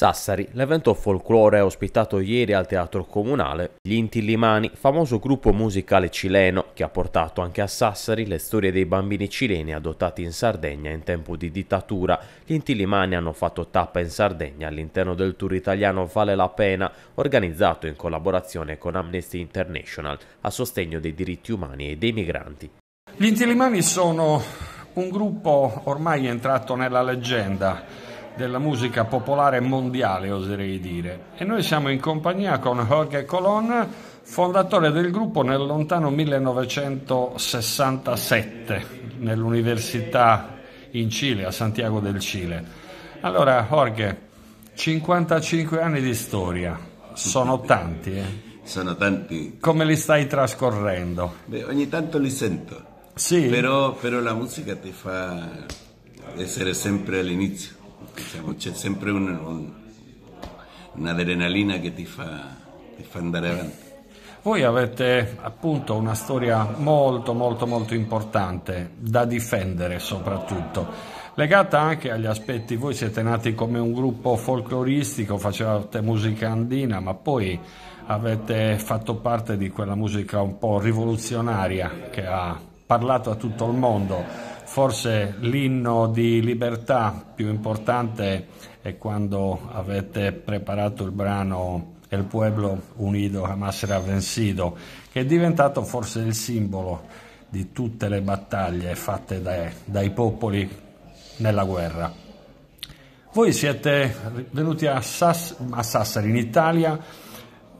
Sassari, l'evento folklore ha ospitato ieri al Teatro Comunale gli Intillimani, famoso gruppo musicale cileno che ha portato anche a Sassari le storie dei bambini cileni adottati in Sardegna in tempo di dittatura. Gli Intillimani hanno fatto tappa in Sardegna all'interno del tour italiano Vale la Pena, organizzato in collaborazione con Amnesty International a sostegno dei diritti umani e dei migranti. Gli Intillimani sono un gruppo ormai entrato nella leggenda della musica popolare mondiale, oserei dire. E noi siamo in compagnia con Jorge Colon, fondatore del gruppo nel lontano 1967 nell'università in Cile, a Santiago del Cile. Allora, Jorge, 55 anni di storia, sono tanti, eh? Sono tanti. Come li stai trascorrendo? Beh, ogni tanto li sento. Sì. Però, però la musica ti fa essere sempre all'inizio diciamo, c'è sempre un, un, un'adrenalina che ti fa, ti fa andare avanti. Voi avete appunto una storia molto molto molto importante da difendere soprattutto, legata anche agli aspetti, voi siete nati come un gruppo folcloristico, facevate musica andina, ma poi avete fatto parte di quella musica un po' rivoluzionaria che ha parlato a tutto il mondo Forse l'inno di libertà più importante è quando avete preparato il brano El pueblo unido jamás será vencido, che è diventato forse il simbolo di tutte le battaglie fatte dai, dai popoli nella guerra. Voi siete venuti a, Sass- a Sassari in Italia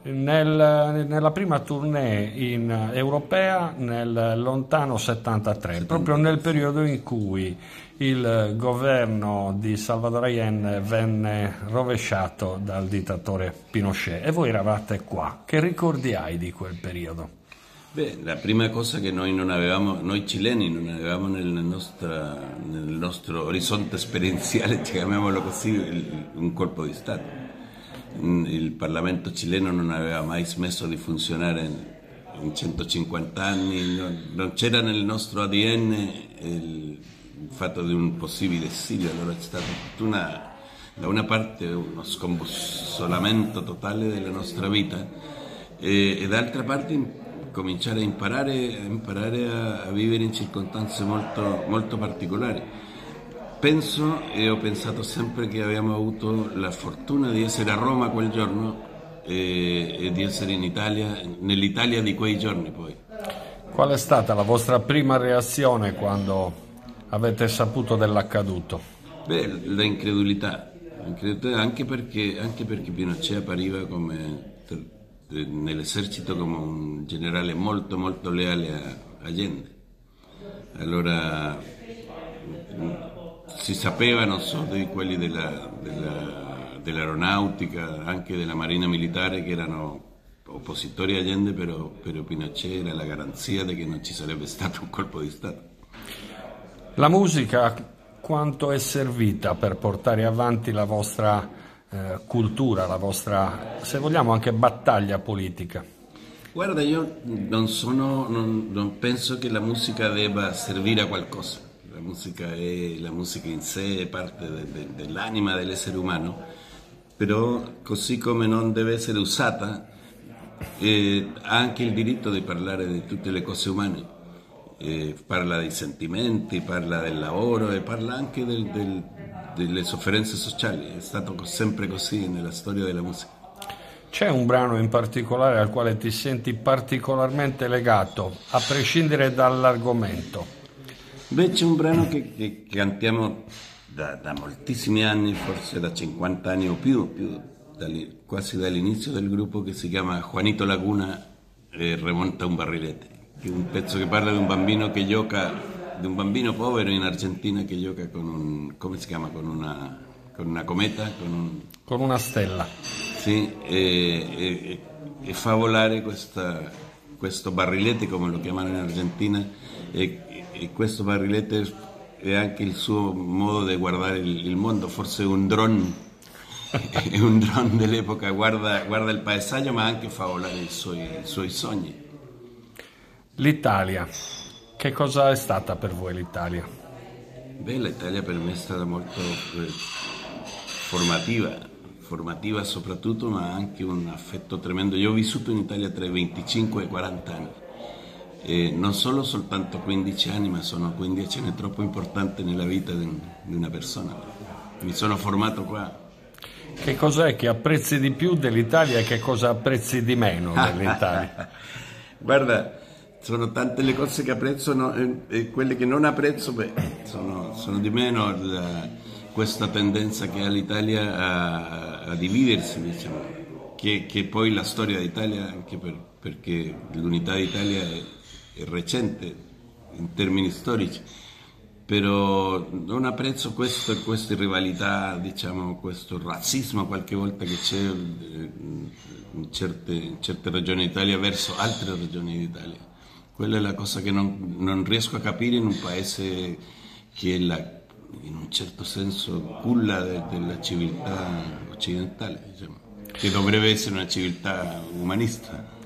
nel, nella prima tournée in, europea nel lontano 73, proprio nel periodo in cui il governo di Salvador Allende venne rovesciato dal dittatore Pinochet e voi eravate qua. Che ricordi hai di quel periodo? Beh, la prima cosa che noi avevamo, noi cileni non avevamo nel, nostra, nel nostro orizzonte esperienziale, chiamiamolo così, un colpo di Stato il Parlamento cileno non aveva mai smesso di funzionare in 150 anni, non c'era nel nostro ADN il fatto di un possibile esilio, allora è stato una, da una parte uno scombussolamento totale della nostra vita e, e dall'altra parte cominciare a imparare, a, imparare a, a vivere in circostanze molto, molto particolari Penso e ho pensato sempre che abbiamo avuto la fortuna di essere a Roma quel giorno e, e di essere in Italia, nell'Italia di quei giorni poi. Qual è stata la vostra prima reazione quando avete saputo dell'accaduto? Beh, la incredulità, anche, perché, anche perché Pinochet appariva come, nell'esercito come un generale molto molto leale a Allende. Allora si sapeva non solo di quelli della, della, dell'aeronautica, anche della marina militare che erano oppositori a Allende, però, però Pinochet era la garanzia che non ci sarebbe stato un colpo di Stato. La musica quanto è servita per portare avanti la vostra eh, cultura, la vostra, se vogliamo, anche battaglia politica? Guarda, io non, sono, non, non penso che la musica debba servire a qualcosa la musica, è, la musica in sé è parte de, de, dell'anima dell'essere umano, però così come non deve essere usata, eh, ha anche il diritto di parlare di tutte le cose umane. Eh, parla dei sentimenti, parla del lavoro e parla anche del, del, delle sofferenze sociali. È stato sempre così nella storia della musica. C'è un brano in particolare al quale ti senti particolarmente legato, a prescindere dall'argomento? Beh, c'è un brano che, che cantiamo da, da, moltissimi anni, forse da 50 anni o più, più quasi dall'inizio del gruppo, che si chiama Juanito Laguna e Remonta un barrilete, che è un pezzo che parla di un bambino che gioca, di un bambino povero in Argentina che gioca con un, come si chiama, con una, con una cometa, con, un, con una stella. Sì, e, e, e fa volare questa, questo barrilete, come lo chiamano in Argentina, e, e questo barrilete è anche il suo modo di guardare il, il mondo, forse un drone, è un drone dell'epoca, guarda, guarda, il paesaggio ma anche fa volare i suoi, i suoi sogni. L'Italia, che cosa è stata per voi l'Italia? Beh, l'Italia per me è stata molto eh, formativa, formativa soprattutto, ma anche un affetto tremendo. Io ho vissuto in Italia tra i 25 e i 40 anni. E non solo soltanto 15 anni, ma sono 15 anni troppo importanti nella vita di una persona. Mi sono formato qua. Che cos'è che apprezzi di più dell'Italia e che cosa apprezzi di meno dell'Italia? Guarda, sono tante le cose che apprezzo no, e, e, quelle che non apprezzo beh, sono, sono, di meno la, questa tendenza che ha l'Italia a, a dividersi, diciamo, che, che, poi la storia d'Italia, anche per, perché l'unità d'Italia è, recente in termini storici, però non apprezzo questo, queste rivalità, diciamo, questo razzismo qualche volta che c'è eh, in certe, in certe regioni d'Italia verso altre regioni d'Italia quella è la cosa che non, non riesco a capire in un paese che è la, in un certo senso culla de, della civiltà occidentale, diciamo, che dovrebbe essere una civiltà umanista.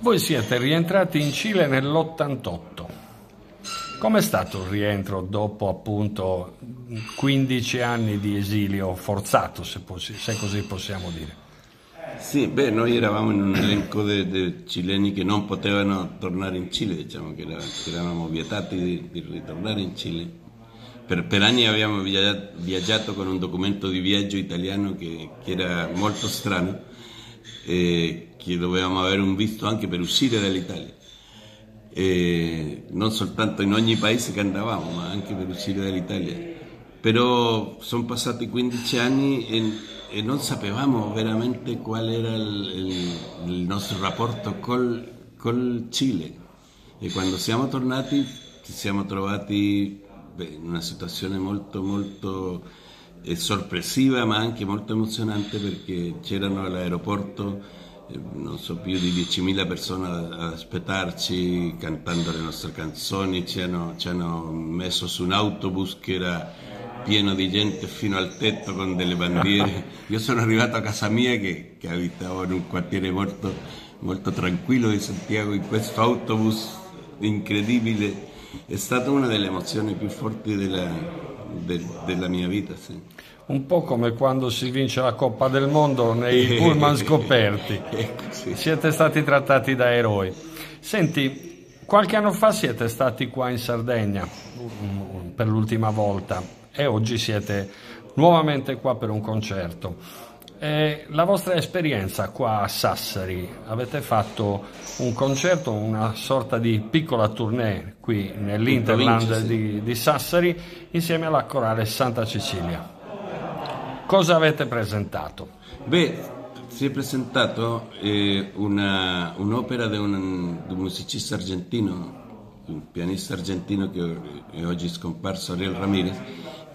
Voi siete rientrati in Cile nell'88. Com'è stato il rientro dopo appunto 15 anni di esilio forzato, se, se così possiamo dire? Sì, beh, noi eravamo in un elenco di cileni che non potevano tornare in Cile, diciamo che, era, che eravamo vietati di, di, ritornare in Cile. Per, per anni abbiamo viaggiato, viaggiato, con un documento di viaggio italiano che, che era molto strano, e che dovevamo avere un visto anche per uscire dall'Italia. E non soltanto in ogni paese che andavamo, ma anche per uscire dall'Italia. Però sono passati 15 anni e e non sapevamo veramente qual era il, il, il nostro rapporto col, col, Cile. E quando siamo tornati ci siamo trovati beh, in una situazione molto, molto eh, sorpresiva, ma anche molto emozionante perché c'erano all'aeroporto eh, non so, più di 10.000 persone ad aspettarci cantando le nostre canzoni, ci hanno, ci hanno messo su un autobus che era pieno di gente fino al tetto con delle bandiere. Io sono arrivato a casa mia che, che abitavo in un quartiere molto, molto tranquillo di Santiago in questo autobus incredibile. È stata una delle emozioni più forti della, de, della mia vita. Sì. Un po' come quando si vince la Coppa del Mondo nei pullman scoperti. ecco, sì. Siete stati trattati da eroi. Senti, qualche anno fa siete stati qua in Sardegna per l'ultima volta e oggi siete nuovamente qua per un concerto. E la vostra esperienza qua a Sassari, avete fatto un concerto, una sorta di piccola tournée qui nell'Interland di, di Sassari insieme alla corale Santa Cecilia. Cosa avete presentato? Beh, si è presentato eh, una, un'opera di un, di un musicista argentino, un pianista argentino che è oggi scomparso, Ariel Ramirez,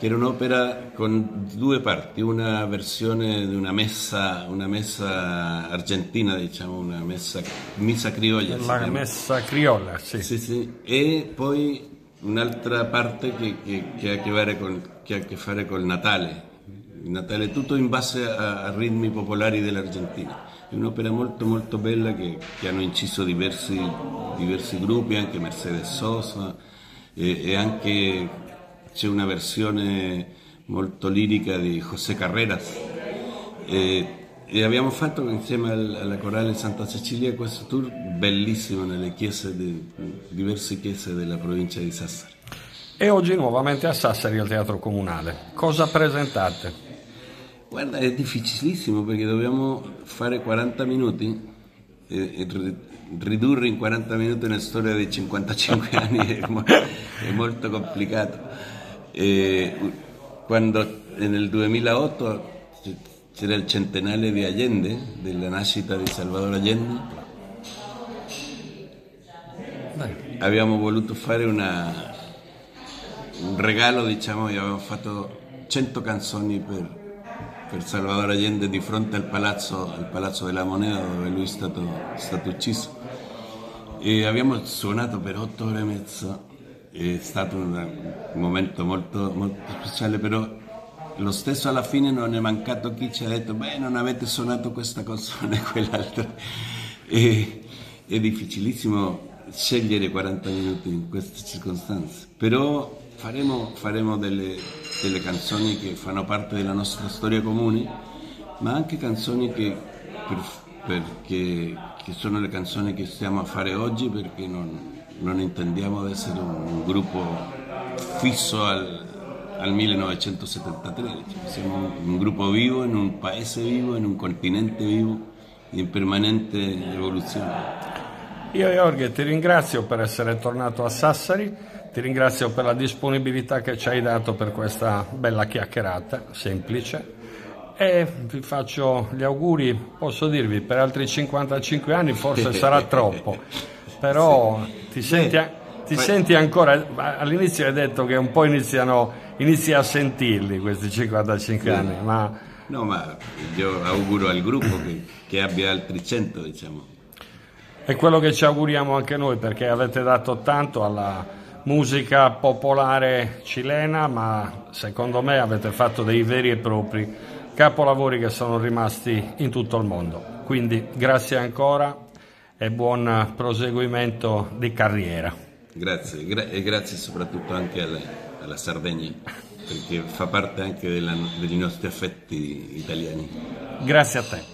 che era un'opera con due parti, una versione di una messa, una messa argentina, diciamo, una messa, messa criolla. La messa criolla, sì. sì. Sì, E poi un'altra parte che, che, che, ha con, che, ha a che fare col Natale, il Natale tutto in base a, a ritmi popolari dell'Argentina. È un'opera molto molto bella che, hanno inciso diversi, diversi, gruppi, anche Mercedes Sosa e, e anche c'è una versione molto lirica di José Carreras e, e abbiamo fatto insieme alla corale Santa Cecilia questo tour bellissimo nelle chiese di, diverse chiese della provincia di Sassari. E oggi nuovamente a Sassari al Teatro Comunale. Cosa presentate? Guarda, è difficilissimo perché dobbiamo fare 40 minuti e, ridurre in 40 minuti una storia di 55 anni è molto complicato. E quando nel 2008 c'era il centenario di Allende, della nascita di Salvador Allende, abbiamo voluto fare un regalo, diciamo, e abbiamo fatto 100 canzoni per, per, Salvador Allende di fronte al palazzo, al palazzo della Moneda dove lui è stato ucciso. E abbiamo suonato per otto ore e mezza è stato un momento molto, molto speciale, però lo stesso alla fine non è mancato chi ci ha detto, beh, non avete suonato questa canzone e quell'altra. E, è difficilissimo scegliere 40 minuti in queste circostanze, però faremo, faremo delle, delle canzoni che fanno parte della nostra storia comune ma anche canzoni che, per, perché, che sono le canzoni che stiamo a fare oggi perché non, non intendiamo essere un, un gruppo fisso al, al 1973, cioè siamo un gruppo vivo in un paese vivo, in un continente vivo, in permanente evoluzione. Io Jorge ti ringrazio per essere tornato a Sassari, ti ringrazio per la disponibilità che ci hai dato per questa bella chiacchierata, semplice, e vi faccio gli auguri, posso dirvi, per altri 55 anni forse sarà troppo, però ti senti, ti senti ancora, all'inizio hai detto che un po' iniziano, inizi a sentirli questi 55 anni, ma... No, ma io auguro al gruppo che, che abbia altri 100, diciamo. È quello che ci auguriamo anche noi perché avete dato tanto alla musica popolare cilena, ma secondo me avete fatto dei veri e propri capolavori che sono rimasti in tutto il mondo. Quindi grazie ancora e buon proseguimento di carriera. Grazie, gra- e grazie soprattutto anche alla, alla Sardegna, perché fa parte anche della, dei nostri affetti italiani. Grazie a te.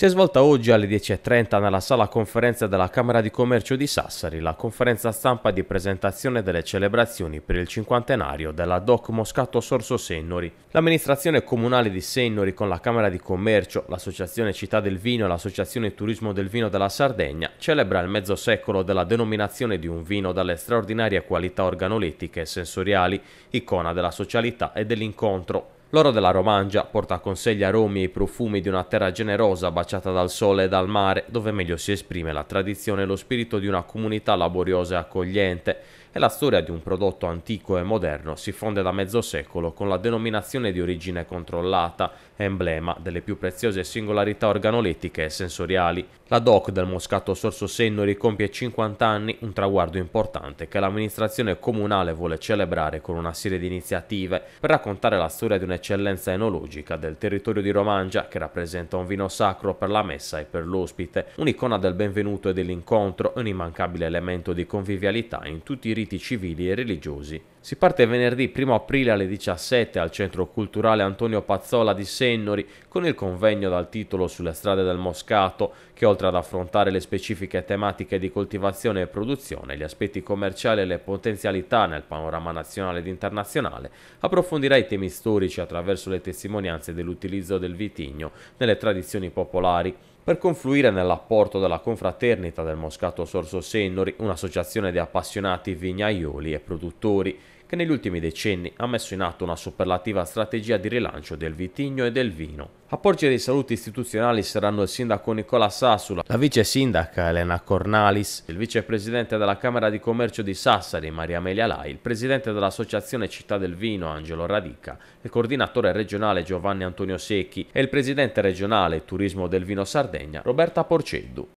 Si è svolta oggi alle 10.30 nella sala conferenze della Camera di Commercio di Sassari la conferenza stampa di presentazione delle celebrazioni per il cinquantenario della DOC Moscato Sorso Sennori. L'amministrazione comunale di Sennori con la Camera di Commercio, l'Associazione Città del Vino e l'Associazione Turismo del Vino della Sardegna celebra il mezzo secolo della denominazione di un vino dalle straordinarie qualità organolettiche e sensoriali, icona della socialità e dell'incontro. L'oro della Romangia porta con sé gli aromi e i profumi di una terra generosa baciata dal sole e dal mare, dove meglio si esprime la tradizione e lo spirito di una comunità laboriosa e accogliente, e la storia di un prodotto antico e moderno si fonde da mezzo secolo con la denominazione di origine controllata, emblema delle più preziose singolarità organolettiche e sensoriali. La DOC del Moscato Sorso Senno ricompie 50 anni, un traguardo importante che l'amministrazione comunale vuole celebrare con una serie di iniziative per raccontare la storia di un'eccellenza enologica del territorio di Romangia che rappresenta un vino sacro per la messa e per l'ospite, un'icona del benvenuto e dell'incontro e un immancabile elemento di convivialità in tutti i riti civili e religiosi. Si parte venerdì 1 aprile alle 17 al Centro Culturale Antonio Pazzola di Sennori con il convegno dal titolo Sulle strade del Moscato che oltre ad affrontare le specifiche tematiche di coltivazione e produzione, gli aspetti commerciali e le potenzialità nel panorama nazionale ed internazionale, approfondirà i temi storici attraverso le testimonianze dell'utilizzo del vitigno nelle tradizioni popolari per confluire nell'apporto della confraternita del Moscato Sorso Sennori, un'associazione di appassionati vignaioli e produttori che negli ultimi decenni ha messo in atto una superlativa strategia di rilancio del vitigno e del vino. A porgere i saluti istituzionali saranno il sindaco Nicola Sassula, la vice sindaca Elena Cornalis, il vicepresidente della Camera di Commercio di Sassari Maria Amelia Lai, il presidente dell'Associazione Città del Vino Angelo Radica, il coordinatore regionale Giovanni Antonio Secchi e il presidente regionale Turismo del Vino Sardegna Roberta Porceddu.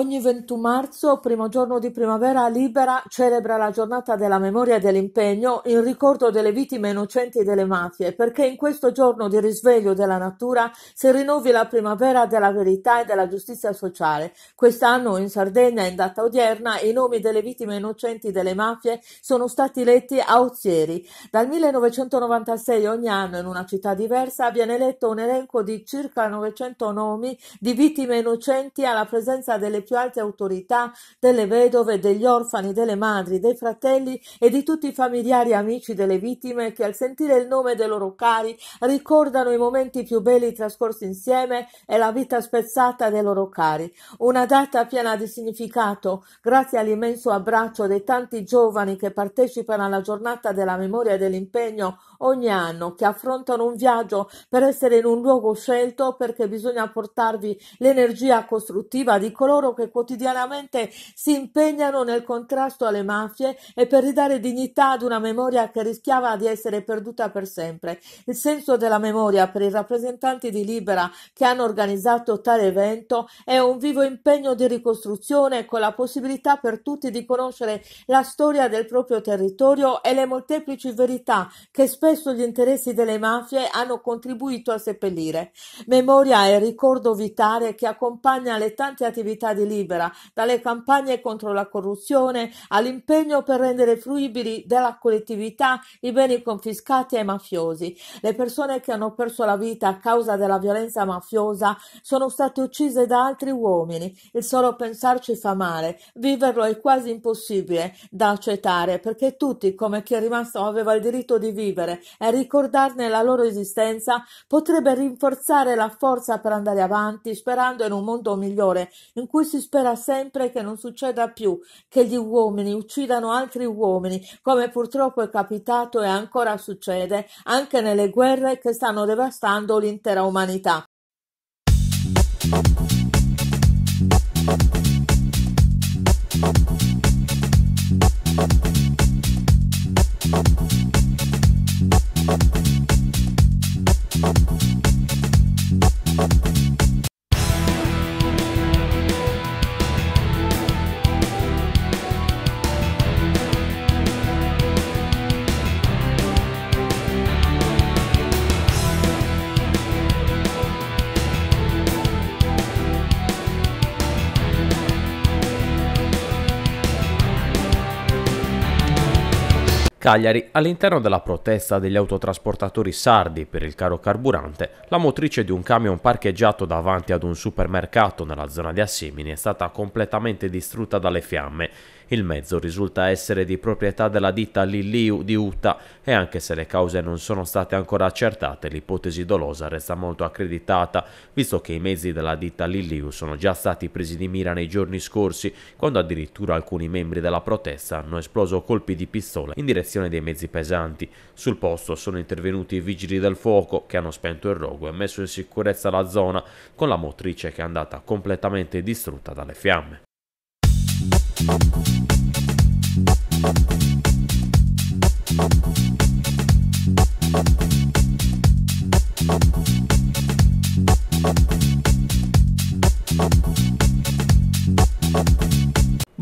Ogni 21 marzo, primo giorno di primavera libera, celebra la giornata della memoria e dell'impegno in ricordo delle vittime innocenti delle mafie, perché in questo giorno di risveglio della natura si rinnovi la primavera della verità e della giustizia sociale. Quest'anno in Sardegna, in data odierna, i nomi delle vittime innocenti delle mafie sono stati letti a Ozieri. Dal 1996 ogni anno in una città diversa viene letto un elenco di circa 900 nomi di vittime innocenti alla presenza delle più alte autorità, delle vedove, degli orfani, delle madri, dei fratelli e di tutti i familiari e amici delle vittime che al sentire il nome dei loro cari ricordano i momenti più belli trascorsi insieme e la vita spezzata dei loro cari. Una data piena di significato, grazie all'immenso abbraccio dei tanti giovani che partecipano alla giornata della memoria e dell'impegno ogni anno, che affrontano un viaggio per essere in un luogo scelto perché bisogna portarvi l'energia costruttiva di coloro che quotidianamente si impegnano nel contrasto alle mafie e per ridare dignità ad una memoria che rischiava di essere perduta per sempre. Il senso della memoria per i rappresentanti di Libera che hanno organizzato tale evento è un vivo impegno di ricostruzione con la possibilità per tutti di conoscere la storia del proprio territorio e le molteplici verità che spesso gli interessi delle mafie hanno contribuito a seppellire. Memoria e ricordo vitale che accompagna le tante attività di Libera, dalle campagne contro la corruzione all'impegno per rendere fruibili della collettività i beni confiscati ai mafiosi. Le persone che hanno perso la vita a causa della violenza mafiosa sono state uccise da altri uomini. Il solo pensarci fa male, viverlo è quasi impossibile da accettare perché tutti, come chi è rimasto, aveva il diritto di vivere e ricordarne la loro esistenza potrebbe rinforzare la forza per andare avanti sperando in un mondo migliore in cui si spera sempre che non succeda più che gli uomini uccidano altri uomini come purtroppo è capitato e ancora succede anche nelle guerre che stanno devastando l'intera umanità. Cagliari, all'interno della protesta degli autotrasportatori sardi per il caro carburante, la motrice di un camion parcheggiato davanti ad un supermercato nella zona di Assimini è stata completamente distrutta dalle fiamme il mezzo risulta essere di proprietà della ditta Lilliu di Utah e anche se le cause non sono state ancora accertate, l'ipotesi dolosa resta molto accreditata, visto che i mezzi della ditta Lilliu sono già stati presi di mira nei giorni scorsi, quando addirittura alcuni membri della protesta hanno esploso colpi di pistola in direzione dei mezzi pesanti. Sul posto sono intervenuti i vigili del fuoco che hanno spento il rogo e messo in sicurezza la zona, con la motrice che è andata completamente distrutta dalle fiamme.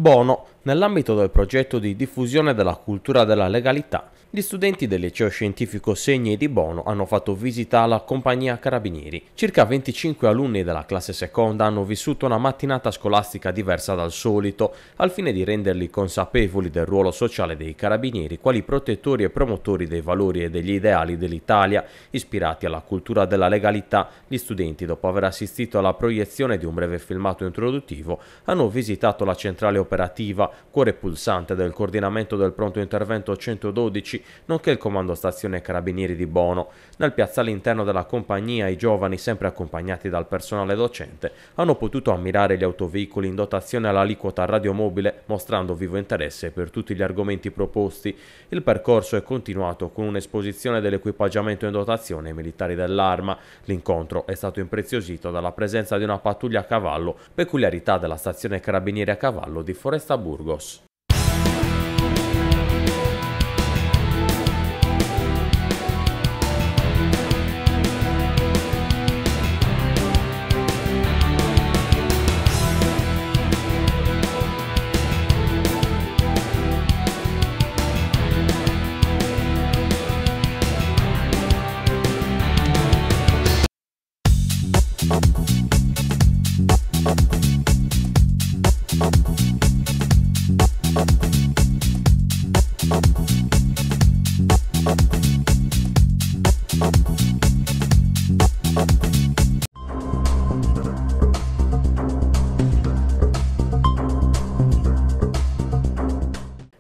Bono, nell'ambito del progetto di diffusione della cultura della legalità, gli studenti del liceo scientifico Segni di Bono hanno fatto visita alla compagnia Carabinieri. Circa 25 alunni della classe seconda hanno vissuto una mattinata scolastica diversa dal solito, al fine di renderli consapevoli del ruolo sociale dei carabinieri quali protettori e promotori dei valori e degli ideali dell'Italia, ispirati alla cultura della legalità. Gli studenti, dopo aver assistito alla proiezione di un breve filmato introduttivo, hanno visitato la centrale operativa, cuore pulsante del coordinamento del pronto intervento 112 nonché il comando stazione carabinieri di Bono. Nel piazzale interno della compagnia i giovani, sempre accompagnati dal personale docente, hanno potuto ammirare gli autoveicoli in dotazione all'aliquota radiomobile, mostrando vivo interesse per tutti gli argomenti proposti. Il percorso è continuato con un'esposizione dell'equipaggiamento in dotazione ai militari dell'arma. L'incontro è stato impreziosito dalla presenza di una pattuglia a cavallo, peculiarità della stazione carabinieri a cavallo di Foresta Burgos.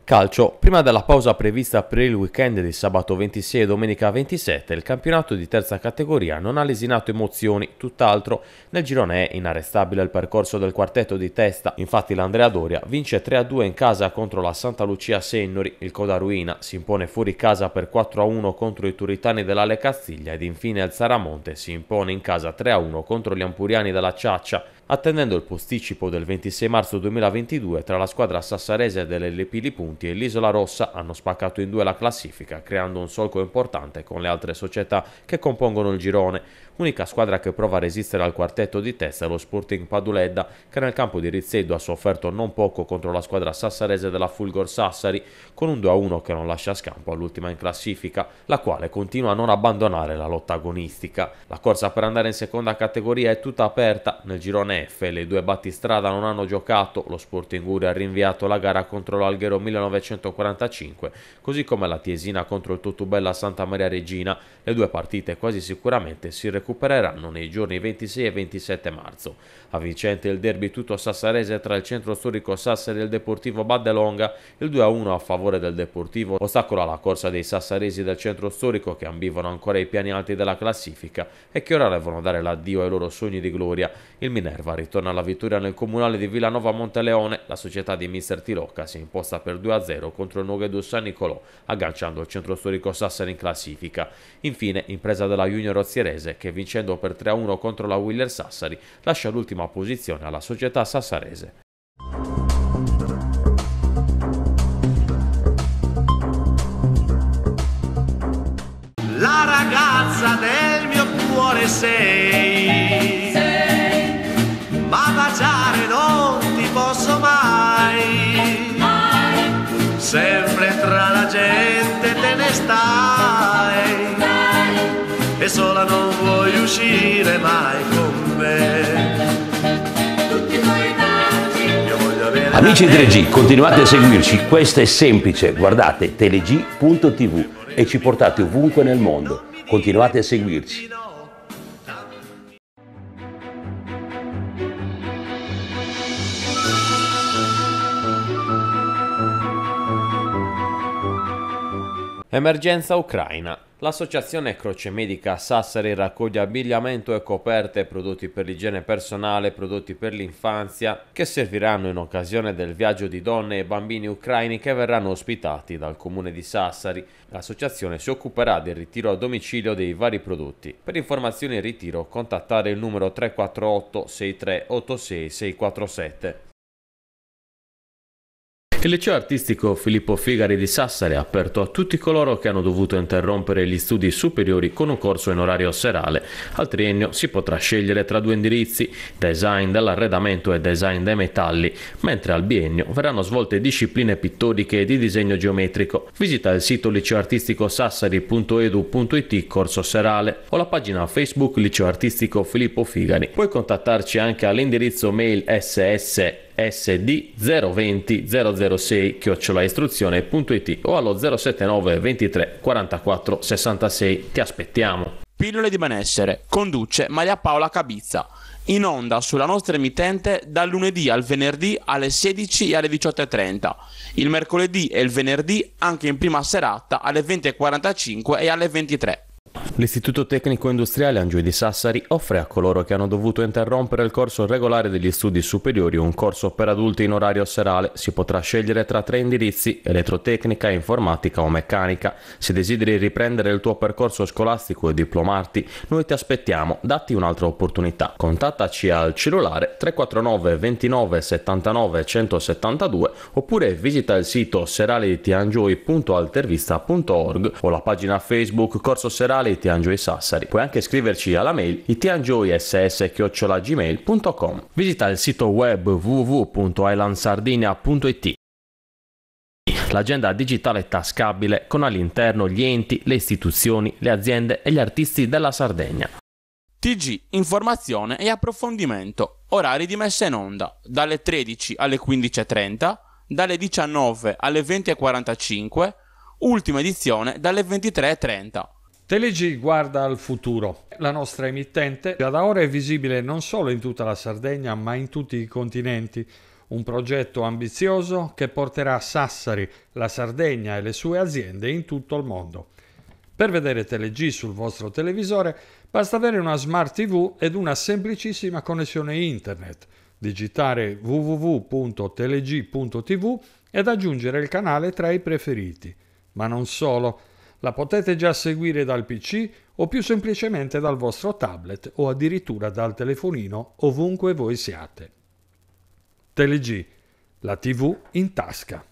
Calcio, prima della pausa prevista per il weekend di sabato 26 e domenica 27, il campionato di terza categoria non ha lesinato emozioni, tutt'altro. Nel girone è inarrestabile il percorso del quartetto di testa, infatti l'Andrea Doria vince 3-2 in casa contro la Santa Lucia Sennori, il Codaruina si impone fuori casa per 4-1 contro i Turitani dell'Ale Castiglia ed infine il Saramonte si impone in casa 3-1 contro gli Ampuriani della Ciaccia, attendendo il posticipo del 26 marzo 2022 tra la squadra sassarese delle Lepili Punti e l'Isola Rossa hanno spaccato in due la classifica, creando un solco importante con le altre società che compongono il girone. Unica squadra che prova a resistere al quartetto di testa è lo Sporting Paduledda, che nel campo di Rizzedo ha sofferto non poco contro la squadra sassarese della Fulgor Sassari, con un 2-1 che non lascia scampo all'ultima in classifica, la quale continua a non abbandonare la lotta agonistica. La corsa per andare in seconda categoria è tutta aperta, nel girone F le due battistrada non hanno giocato, lo Sporting Uri ha rinviato la gara contro l'Alghero 1945, così come la Tiesina contro il Totubella Santa Maria Regina, le due partite quasi sicuramente si recuperano recupereranno nei giorni 26 e 27 marzo. A vincente il derby tutto sassarese tra il centro storico Sassari e il Deportivo Baddelonga, il 2-1 a favore del Deportivo ostacola la corsa dei sassaresi del centro storico che ambivano ancora ai piani alti della classifica e che ora devono dare l'addio ai loro sogni di gloria. Il Minerva ritorna alla vittoria nel comunale di Villanova Monteleone, la società di Mister Tilocca si è imposta per 2-0 contro il Noghedu San Nicolò, agganciando il centro storico Sassari in classifica. Infine, impresa della Junior Rozierese che vincendo per 3-1 contro la Willer Sassari, lascia l'ultima posizione alla società sassarese. La ragazza del mio cuore sei, sei. ma baciare non ti posso mai, mai. sempre tra la gente te ne stai e sola non vuoi uscire mai con me. Amici di Teleg, continuate a seguirci, questo è semplice, guardate teleg.tv e ci portate ovunque nel mondo. Continuate a seguirci. Emergenza Ucraina. L'associazione Croce Medica Sassari raccoglie abbigliamento e coperte, prodotti per l'igiene personale, prodotti per l'infanzia, che serviranno in occasione del viaggio di donne e bambini ucraini che verranno ospitati dal comune di Sassari. L'associazione si occuperà del ritiro a domicilio dei vari prodotti. Per informazioni e ritiro contattare il numero 348 6386 647. Il liceo artistico Filippo Figari di Sassari ha aperto a tutti coloro che hanno dovuto interrompere gli studi superiori con un corso in orario serale. Al triennio si potrà scegliere tra due indirizzi, design dell'arredamento e design dei metalli, mentre al biennio verranno svolte discipline pittoriche e di disegno geometrico. Visita il sito liceoartisticosassari.edu.it corso serale o la pagina Facebook Liceo Artistico Filippo Figari. Puoi contattarci anche all'indirizzo mail ss sd 020 006 chiocciolaistruzione.it o allo 079 23 44 66. Ti aspettiamo. Pillole di benessere conduce Maria Paola Cabizza. In onda sulla nostra emittente dal lunedì al venerdì alle 16 e alle 18.30, il mercoledì e il venerdì anche in prima serata alle 20.45 e alle 23. L'Istituto Tecnico Industriale Angio di Sassari offre a coloro che hanno dovuto interrompere il corso regolare degli studi superiori un corso per adulti in orario serale. Si potrà scegliere tra tre indirizzi, elettrotecnica, informatica o meccanica. Se desideri riprendere il tuo percorso scolastico e diplomarti, noi ti aspettiamo, datti un'altra opportunità. Contattaci al cellulare 349 29 79 172 oppure visita il sito seraletiangioi.altervista.org o la pagina Facebook Corso Serale Italia Itiangio e Sassari. Puoi anche scriverci alla mail itiangioiss.gmail.com Visita il sito web www.islandsardinia.it L'agenda digitale tascabile con all'interno gli enti, le istituzioni, le aziende e gli artisti della Sardegna. TG, informazione e approfondimento. Orari di messa in onda dalle 13 alle 15.30, dalle 19 alle 20.45, ultima edizione dalle 23.30. Telegi guarda al futuro. La nostra emittente da ora è visibile non solo in tutta la Sardegna, ma in tutti i continenti. Un progetto ambizioso che porterà Sassari, la Sardegna e le sue aziende in tutto il mondo. Per vedere Teleg sul vostro televisore basta avere una smart TV ed una semplicissima connessione internet. Digitare www.teleg.tv ed aggiungere il canale tra i preferiti. Ma non solo La potete già seguire dal PC o più semplicemente dal vostro tablet o addirittura dal telefonino ovunque voi siate. TeleG, la TV in tasca.